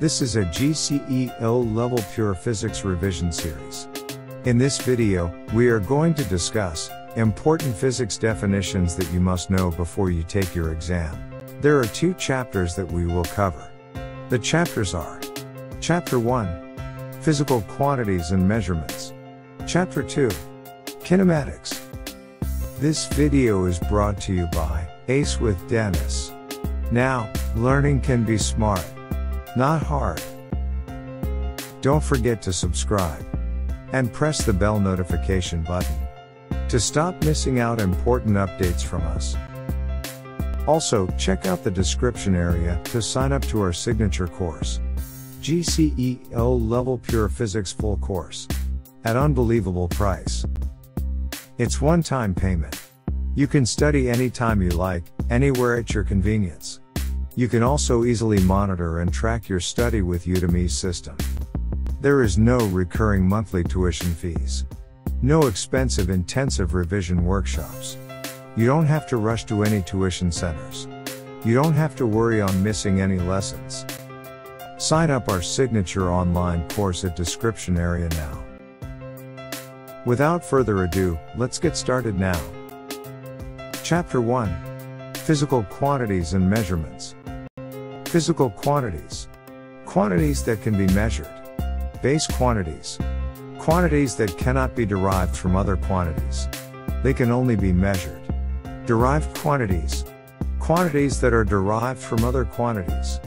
This is a GCE O-level Pure Physics revision series. In this video, we are going to discuss important physics definitions that you must know before you take your exam. There are two chapters that we will cover. The chapters are Chapter 1 Physical Quantities and Measurements. Chapter 2 Kinematics. This video is brought to you by ACE with Dennis. Now, learning can be smart, not hard. Don't forget to subscribe and press the bell notification button to stop missing out important updates from us. Also, check out the description area to sign up to our signature course. GCE O Level Pure Physics Full Course. At unbelievable price. It's one time payment. You can study anytime you like, anywhere at your convenience. You can also easily monitor and track your study with Udemy's system. There is no recurring monthly tuition fees. No expensive intensive revision workshops. You don't have to rush to any tuition centers. You don't have to worry on missing any lessons. Sign up our signature online course at description area now. Without further ado, let's get started now. Chapter 1 Physical Quantities and Measurements. Physical quantities. Quantities that can be measured. Base quantities. Quantities that cannot be derived from other quantities. They can only be measured. Derived quantities. Quantities that are derived from other quantities.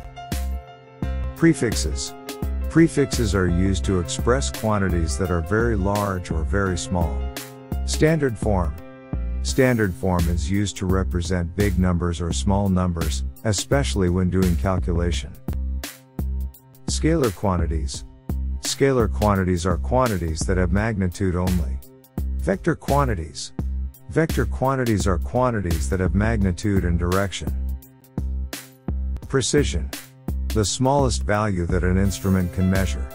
Prefixes. Prefixes are used to express quantities that are very large or very small. Standard form. Standard form is used to represent big numbers or small numbers, especially when doing calculation. Scalar quantities. Scalar quantities are quantities that have magnitude only. Vector quantities. Vector quantities are quantities that have magnitude and direction. Precision. The smallest value that an instrument can measure.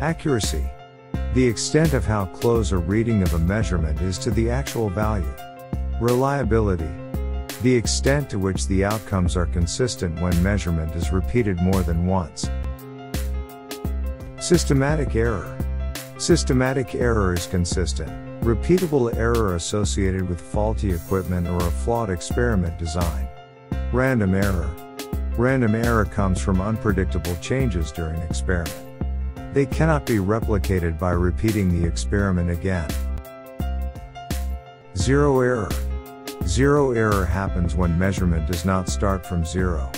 Accuracy. The extent of how close a reading of a measurement is to the actual value. Reliability. The extent to which the outcomes are consistent when measurement is repeated more than once. Systematic error. Systematic error is consistent, repeatable error associated with faulty equipment or a flawed experiment design. Random error. Random error comes from unpredictable changes during experiment. They cannot be replicated by repeating the experiment again. Zero error. Zero error happens when measurement does not start from zero.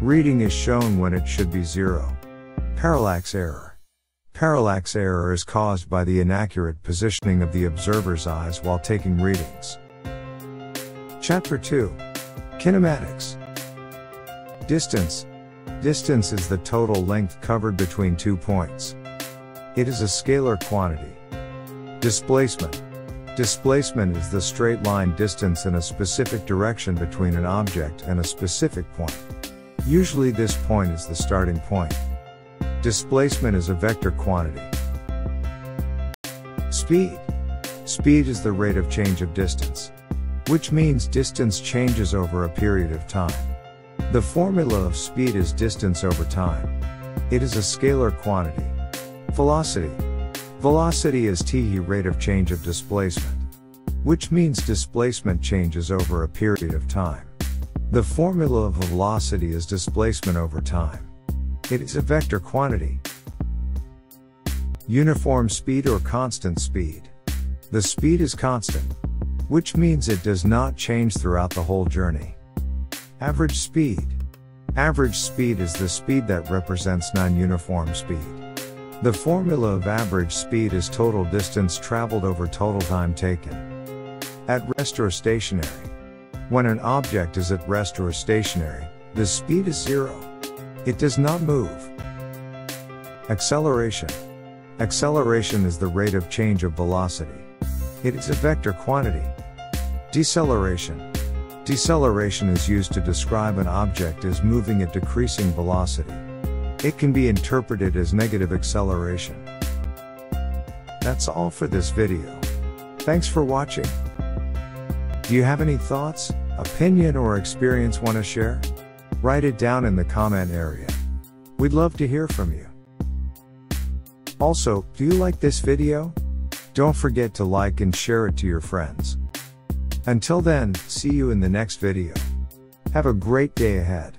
Reading is shown when it should be zero. Parallax error. Parallax error is caused by the inaccurate positioning of the observer's eyes while taking readings. Chapter 2 Kinematics Distance. Distance is the total length covered between two points. It is a scalar quantity. Displacement. Displacement is the straight line distance in a specific direction between an object and a specific point. Usually this point is the starting point. Displacement is a vector quantity. Speed. Speed is the rate of change of distance. Which means distance changes over a period of time. The formula of speed is distance over time. It is a scalar quantity. Velocity. Velocity is t rate of change of displacement. Which means displacement changes over a period of time. The formula of velocity is displacement over time. It is a vector quantity. Uniform speed or constant speed. The speed is constant. Which means it does not change throughout the whole journey. Average speed. Average speed is the speed that represents non-uniform speed. The formula of average speed is total distance traveled over total time taken. At rest or stationary. When an object is at rest or stationary, the speed is zero. It does not move. Acceleration. Acceleration is the rate of change of velocity. It is a vector quantity. Deceleration. Deceleration is used to describe an object as moving at decreasing velocity. It can be interpreted as negative acceleration. That's all for this video. Thanks for watching. Do you have any thoughts, opinion or experience want to share? Write it down in the comment area. We'd love to hear from you. Also, do you like this video? Don't forget to like and share it to your friends. Until then, see you in the next video. Have a great day ahead.